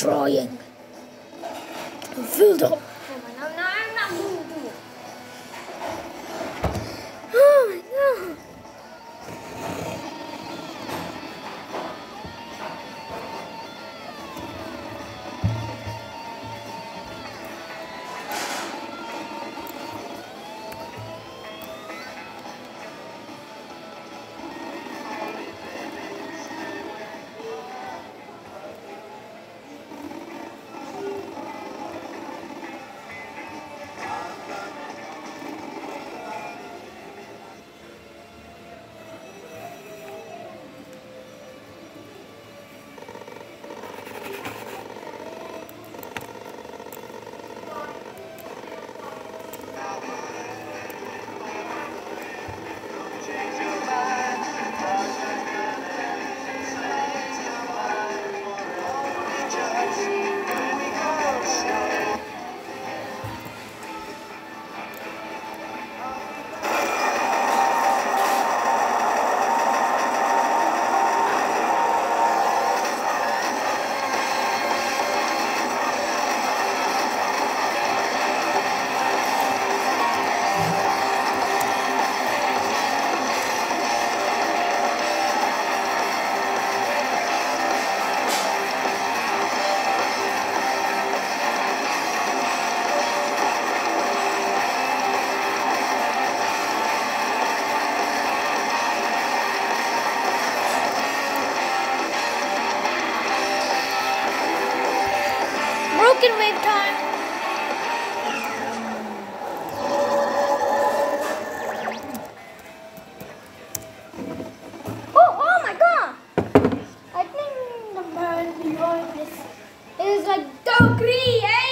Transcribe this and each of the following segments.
are this is like creator! Can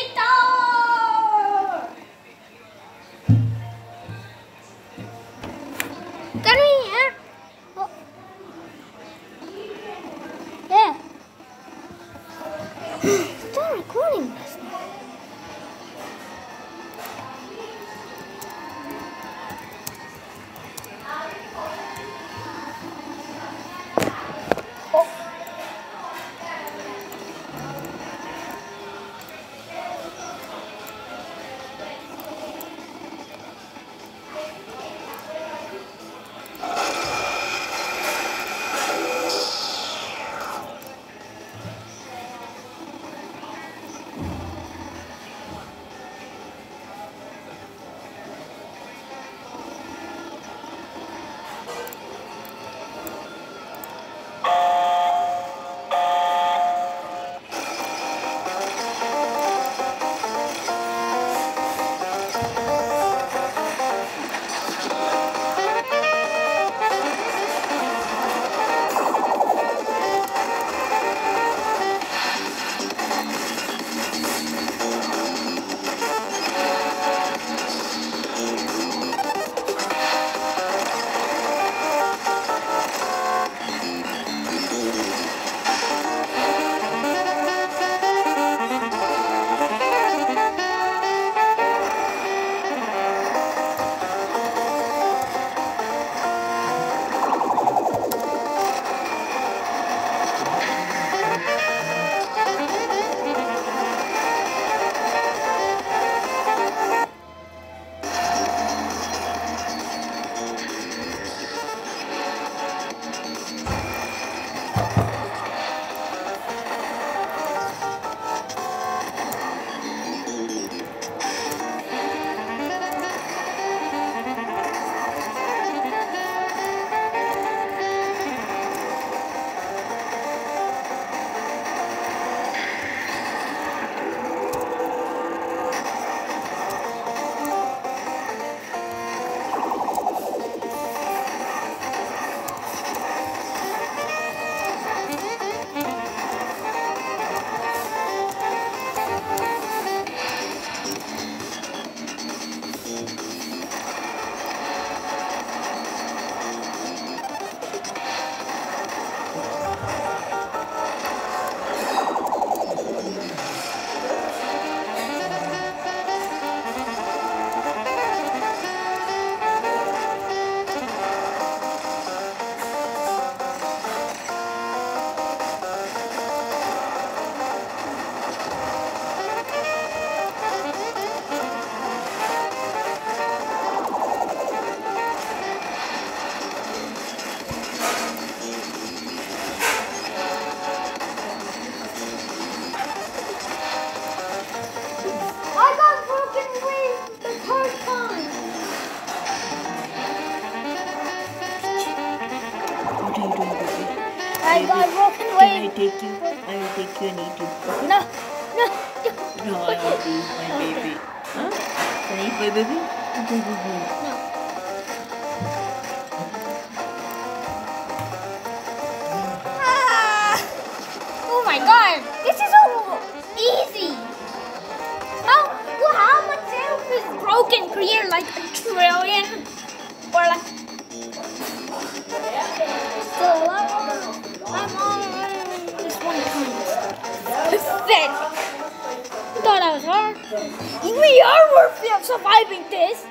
I got broken Can I take you? I will take you and eat you. No, no. No, I want to eat my baby. Huh? Can I eat my baby? No. Ah! Oh my god, this is so easy. How, well, how much health is broken create like a trillion? Or like. So, I'm on this one. Pathetic. Thought I was hard. We are worthy of surviving this.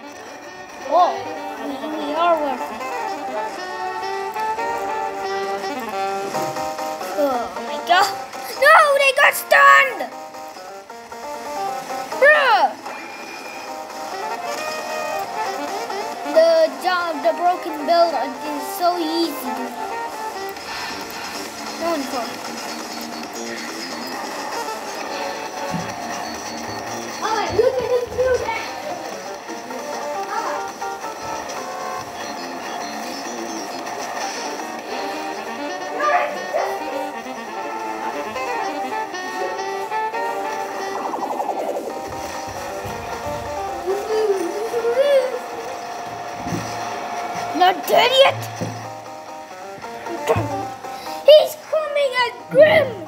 Oh, we, we are worth it. Oh my god. No, they got stunned! Bruh! The job, the broken build is so easy. No one for. Alright, look at this dude there. Not dead yet. Grim.